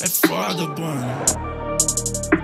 That's father born.